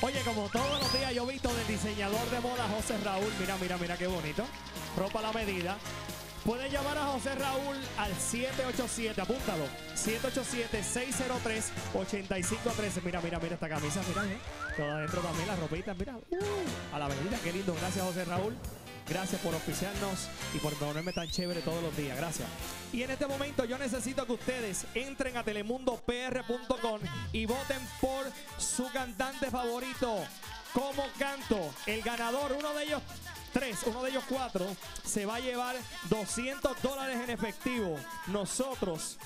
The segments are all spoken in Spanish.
Oye, como todos los días yo he visto del diseñador de moda José Raúl. Mira, mira, mira qué bonito. Ropa a la medida. Pueden llamar a José Raúl al 787, apúntalo, 787-603-8513. Mira, mira, mira esta camisa, mira, eh. Todo adentro también, la ropita, mira. Uh, a la medida, qué lindo. Gracias, José Raúl. Gracias por oficiarnos y por ponerme tan chévere todos los días. Gracias. Y en este momento yo necesito que ustedes entren a telemundopr.com y voten por su cantante favorito. Como canto, el ganador, uno de ellos tres, uno de ellos cuatro, se va a llevar 200 dólares en efectivo. Nosotros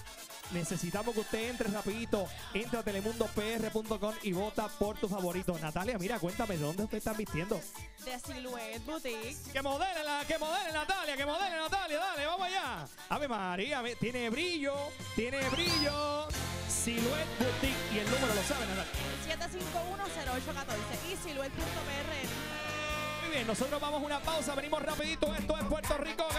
necesitamos que usted entre rapidito, entre a telemundopr.com y vota por tu favorito. Natalia, mira, cuéntame, ¿de dónde usted está vistiendo? De Silhouette Boutique. Que modele, la, que modele Natalia, que modele Natalia, dale, vamos allá. Ave María, tiene brillo, tiene brillo. Silhouette Boutique y el número lo sabe, Natalia. 751-0814 y silhouette.pr. Nosotros vamos a una pausa, venimos rapidito. Esto es Puerto Rico.